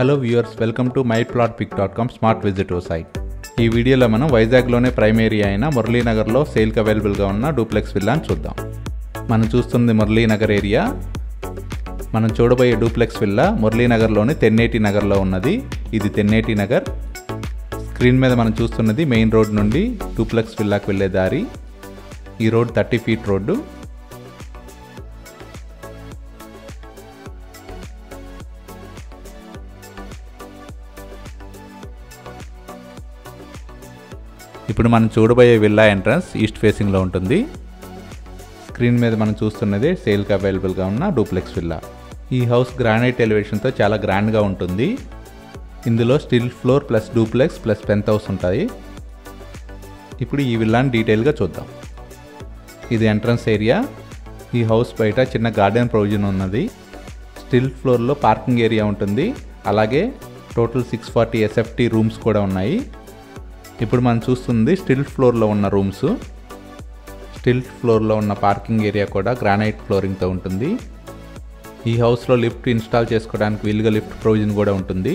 Hello viewers welcome to my plot pick dot com smart visitor site ఈ వీడియోలో మనం వైజాగ్లోనే primary అయిన మురళీనగర్లో సేల్కి అవైలబుల్గా ఉన్న డూప్లెక్స్ విల్లాని చూద్దాం. మనం చూస్తుంది మురళీనగర్ ఏరియా మనం చూడబోయే డూప్లెక్స్ విల్లా మురళీనగర్లోని తెన్నేటి నగర్లో ఉన్నది. ఇది తెన్నేటి నగర్. స్క్రీన్ మీద మనం చూస్తున్నది మెయిన్ రోడ్ నుండి డూప్లెక్స్ విల్లాకు వెళ్ళే దారి. ఈ రోడ్ థర్టీ ఫీట్ రోడ్డు. ఇప్పుడు మనం చూడబోయే విల్లా ఎంట్రన్స్ ఈస్ట్ ఫేసింగ్లో ఉంటుంది. స్క్రీన్ మీద మనం చూస్తున్నది సేల్కి అవైలబుల్గా ఉన్న డూప్లెక్స్ విల్లా. ఈ హౌస్ గ్రానైట్ ఎలివేషన్తో చాలా గ్రాండ్గా ఉంటుంది. ఇందులో stilt floor plus duplex plus penthouse ఉంటాయి. ఇప్పుడు ఈ విల్లాని డీటెయిల్గా చూద్దాం. ఇది ఎంట్రన్స్ ఏరియా. ఈ హౌస్ బయట చిన్న గార్డెన్ ప్రొవిజన్ ఉన్నది. స్టిల్ ఫ్లోర్లో పార్కింగ్ ఏరియా ఉంటుంది. అలాగే total six forty SFT rooms కూడా ఉన్నాయి. ఇప్పుడు మనం చూస్తుంది స్టిల్ ఫ్లోర్లో ఉన్న రూమ్స్. స్టిల్ ఫ్లోర్లో ఉన్న పార్కింగ్ ఏరియా కూడా గ్రానైట్ ఫ్లోరింగ్తో ఉంటుంది. ఈ హౌస్లో లిఫ్ట్ ఇన్స్టాల్ చేసుకోవడానికి వీలుగా లిఫ్ట్ ప్రొవిజన్ కూడా ఉంటుంది.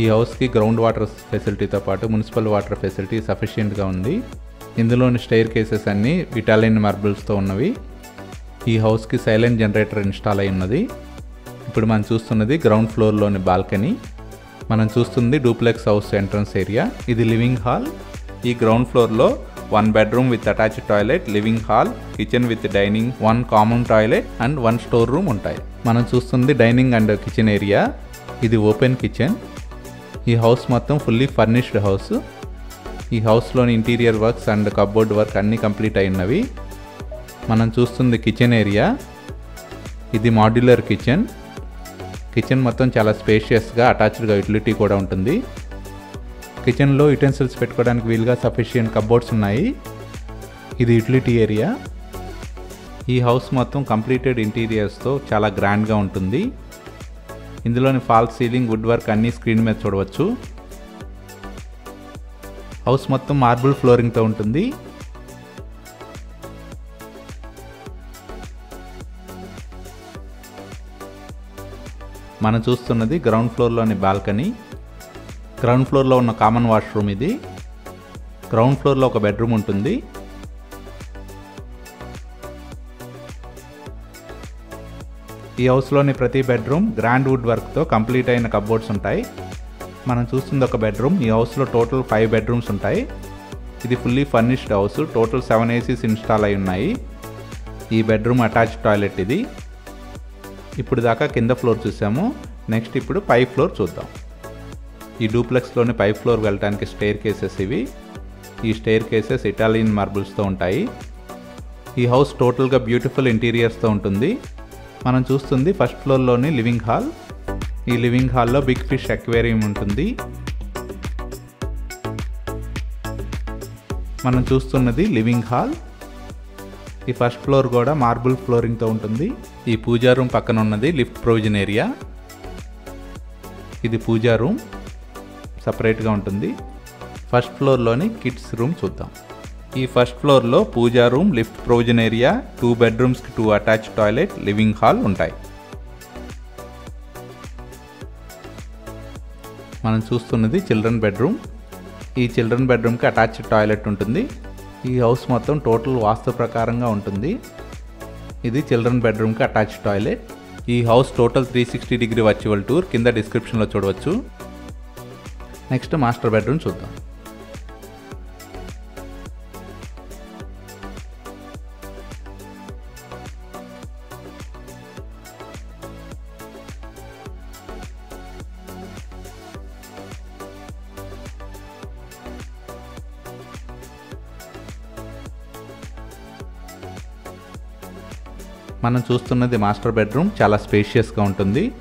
ఈ హౌస్కి గ్రౌండ్ వాటర్ ఫెసిలిటీతో పాటు మున్సిపల్ వాటర్ ఫెసిలిటీ సఫిషియెంట్గా ఉంది. ఇందులోని స్టైర్ కేసెస్ అన్నీ ఇటాలియన్ మార్బుల్స్తో ఉన్నవి. ఈ హౌస్కి సైలెంట్ జనరేటర్ ఇన్స్టాల్ అయి ఉన్నది. ఇప్పుడు మనం చూస్తున్నది గ్రౌండ్ ఫ్లోర్లోని బాల్కనీ. మనం చూస్తుంది డూప్లెక్స్ హౌస్ ఎంట్రన్స్ ఏరియా. ఇది లివింగ్ హాల్. ఈ గ్రౌండ్ ఫ్లోర్లో one bedroom with attached toilet living hall kitchen with dining one common toilet and one store room ఉంటాయి. మనం చూస్తుంది డైనింగ్ అండ్ కిచెన్ ఏరియా. ఇది ఓపెన్ కిచెన్. ఈ హౌస్ మొత్తం fully furnished house. ఈ హౌస్లోని interior works and cupboard work అన్నీ complete అయినవి మనం చూస్తుంది కిచెన్ ఏరియా. ఇది మాడ్యులర్ కిచెన్. కిచెన్ మొత్తం చాలా స్పేషియస్గా అటాచ్డ్గా యూటిలిటీ కూడా ఉంటుంది. కిచెన్లో యుటెన్సిల్స్ పెట్టుకోవడానికి వీలుగా సఫిషియంట్ కబోర్డ్స్ ఉన్నాయి. ఇది యూటిలిటీ ఏరియా ఈ హౌస్ మొత్తం కంప్లీటెడ్ ఇంటీరియర్స్తో చాలా గ్రాండ్గా ఉంటుంది. ఇందులోని ఫాల్ సీలింగ్ వుడ్ వర్క్ అన్ని స్క్రీన్ మీద చూడవచ్చు. హౌస్ మొత్తం మార్బుల్ ఫ్లోరింగ్తో ఉంటుంది. మనం చూస్తున్నది గ్రౌండ్ ఫ్లోర్లోని బాల్కనీ. గ్రౌండ్ ఫ్లోర్లో ఉన్న కామన్ వాష్రూమ్ ఇది. గ్రౌండ్ ఫ్లోర్లో ఒక బెడ్రూమ్ ఉంటుంది. ఈ హౌస్లోని ప్రతి బెడ్రూమ్ గ్రాండ్ వుడ్ వర్క్తో కంప్లీట్ అయిన కబోర్డ్స్ ఉంటాయి. మనం చూస్తుంది ఒక బెడ్రూమ్ ఈ హౌస్లో టోటల్ ఫైవ్ బెడ్రూమ్స్ ఉంటాయి. ఇది fully furnished house total seven ACs install అయి ఉన్నాయి. ఈ బెడ్రూమ్ అటాచ్ టాయిలెట్ ఇది. ఇప్పుడు దాకా కింద ఫ్లోర్ చూసాము. నెక్స్ట్ ఇప్పుడు పై ఫ్లోర్ చూద్దాం. ఈ డూప్లెక్స్లోని పై ఫ్లోర్ వెళ్ళడానికి స్టేర్ కేసెస్ ఇవి. ఈ స్టేర్ కేసెస్ ఇటాలియన్ మార్బుల్స్తో ఉంటాయి. ఈ హౌస్ టోటల్గా బ్యూటిఫుల్ ఇంటీరియర్స్తో ఉంటుంది. మనం చూస్తుంది ఫస్ట్ ఫ్లోర్లోని లివింగ్ హాల్. ఈ లివింగ్ హాల్లో బిగ్ ఫిష్ అక్వేరియం ఉంటుంది. మనం చూస్తున్నది లివింగ్ హాల్. ఈ ఫస్ట్ ఫ్లోర్ కూడా మార్బుల్ ఫ్లోరింగ్తో ఉంటుంది. ఈ పూజా రూమ్ పక్కన ఉన్నది లిఫ్ట్ ప్రొవిజన్ ఏరియా. ఇది పూజా రూమ్. సపరేట్గా ఉంటుంది. ఫస్ట్ ఫ్లోర్లోని కిడ్స్ రూమ్ చూద్దాం. ఈ ఫస్ట్ ఫ్లోర్లో puja room lift provision area two బెడ్రూమ్స్కి two attach toilet living hall ఉంటాయి. మనం చూస్తున్నది చిల్డ్రన్ బెడ్రూమ్. ఈ చిల్డ్రన్ బెడ్రూమ్కి అటాచ్డ్ టాయిలెట్ ఉంటుంది. ఈ హౌస్ మొత్తం టోటల్ వాస్తు ప్రకారంగా ఉంటుంది. ఇది చిల్డ్రన్ బెడ్రూమ్కి అటాచ్ టాయిలెట్. ఈ house total three sixty degree virtual tour. కింద డిస్క్రిప్షన్లో చూడవచ్చు. నెక్స్ట్ మాస్టర్ బెడ్రూమ్ చూద్దాం. మనం చూస్తున్నది మాస్టర్ బెడ్రూమ్. చాలా స్పేషియస్గా ఉంటుంది.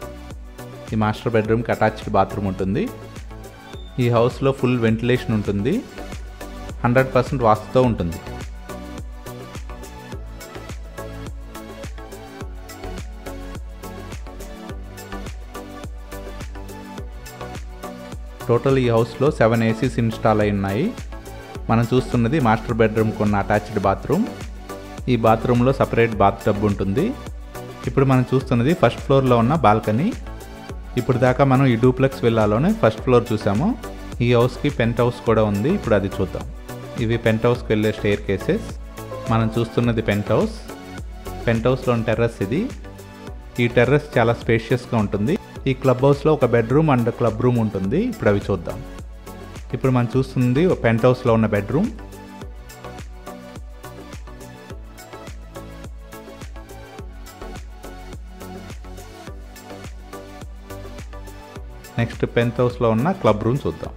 ఈ మాస్టర్ బెడ్రూమ్కి అటాచ్డ్ బాత్రూమ్ ఉంటుంది. ఈ హౌస్లో ఫుల్ వెంటిలేషన్ ఉంటుంది. హండ్రెడ్ పర్సెంట్ వాస్తుతో ఉంటుంది. టోటల్ ఈ హౌస్లో సెవెన్ ఏసీస్ ఇన్స్టాల్ అయి ఉన్నాయి. మనం చూస్తున్నది మాస్టర్ బెడ్రూమ్కి ఉన్న అటాచ్డ్ బాత్రూమ్. ఈ బాత్రూంలో సపరేట్ బాత్ టబ్ ఉంటుంది. ఇప్పుడు మనం చూస్తున్నది ఫస్ట్ ఫ్లోర్లో ఉన్న బాల్కనీ. ఇప్పుడు దాకా మనం ఈ డూప్లెక్స్ విల్లాలోనే ఫస్ట్ ఫ్లోర్ చూసాము. ఈ హౌస్కి పెంట్ హౌస్ కూడా ఉంది. ఇప్పుడు అది చూద్దాం. ఇవి పెంట్ హౌస్కి వెళ్ళే స్టేర్ కేసెస్. మనం చూస్తున్నది పెంట్ హౌస్. పెంట్ హౌస్లోని టెర్రస్ ఇది. ఈ టెర్రస్ చాలా స్పేషియస్గా ఉంటుంది. ఈ క్లబ్ హౌస్లో ఒక బెడ్రూమ్ అండ్ క్లబ్ రూమ్ ఉంటుంది. ఇప్పుడు అవి చూద్దాం. ఇప్పుడు మనం చూస్తుంది పెంట్ హౌస్లో ఉన్న బెడ్రూమ్. నెక్స్ట్ పెంత్ హౌస్లో ఉన్న క్లబ్ రూమ్ చూద్దాం.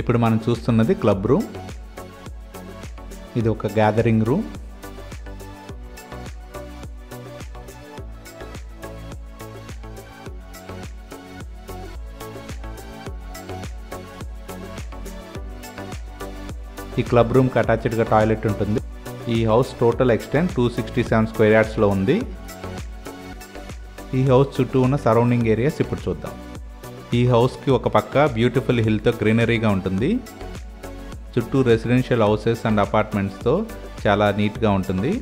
ఇప్పుడు మనం చూస్తున్నది క్లబ్ రూమ్. ఇది ఒక గ్యాదరింగ్ రూమ్. ఈ క్లబ్ రూమ్కి అటాచ్డ్గా టాయిలెట్ ఉంటుంది. ఈ house total extent two sixty seven square యార్డ్స్లో ఉంది. ఈ హౌస్ చుట్టూ ఉన్న సరౌండింగ్ ఏరియాస్ ఇప్పుడు చూద్దాం. ఈ హౌస్కి ఒక పక్క బ్యూటిఫుల్ హిల్తో గ్రీనరీగా ఉంటుంది. చుట్టూ రెసిడెన్షియల్ హౌసెస్ అండ్ అపార్ట్మెంట్స్తో చాలా నీట్గా ఉంటుంది.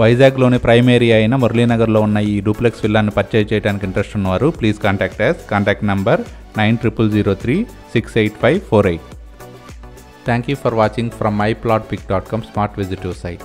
వైజాగ్లోని ప్రైమ్ ఏరియా అయిన మురళీనగర్లో ఉన్న ఈ డూప్లెక్స్ విల్లాన్ని పర్చేజ్ చేయడానికి ఇంట్రెస్ట్ ఉన్నవారు please contact us. Contact number nine triple zero three six eight five four eight. Thank you for watching from my plot pick dot com smart visitor site.